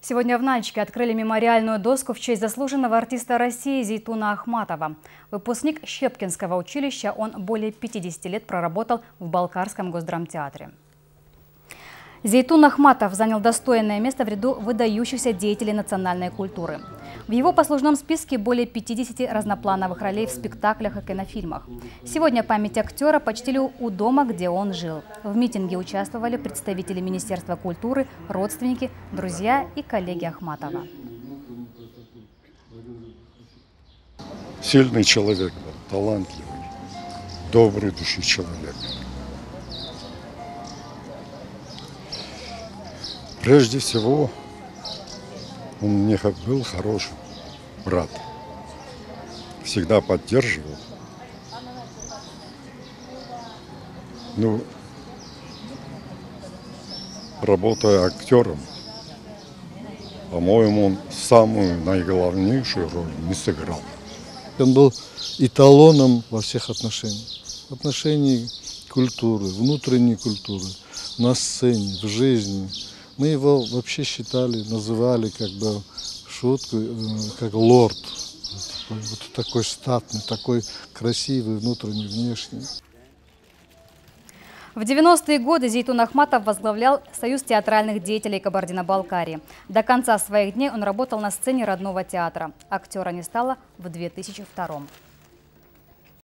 Сегодня в Нальчике открыли мемориальную доску в честь заслуженного артиста России Зейтуна Ахматова. Выпускник Щепкинского училища, он более 50 лет проработал в Балкарском госдрамтеатре. Зейтун Ахматов занял достойное место в ряду выдающихся деятелей национальной культуры. В его послужном списке более 50 разноплановых ролей в спектаклях и кинофильмах. Сегодня память актера почтили у дома, где он жил. В митинге участвовали представители Министерства культуры, родственники, друзья и коллеги Ахматова. Сильный человек талантливый, добрый души человек. Прежде всего, он мне был хороший брат. Всегда поддерживал. Ну, работая актером, по-моему, он самую наиглавнейшую роль не сыграл. Он был эталоном во всех отношениях. В отношении культуры, внутренней культуры, на сцене, в жизни. Мы его вообще считали, называли как бы шутку, э, как лорд. Вот такой статный, такой красивый, внутренний, внешний. В 90-е годы Зейтун Ахматов возглавлял Союз театральных деятелей Кабардино-Балкарии. До конца своих дней он работал на сцене родного театра. Актера не стало в 2002 году.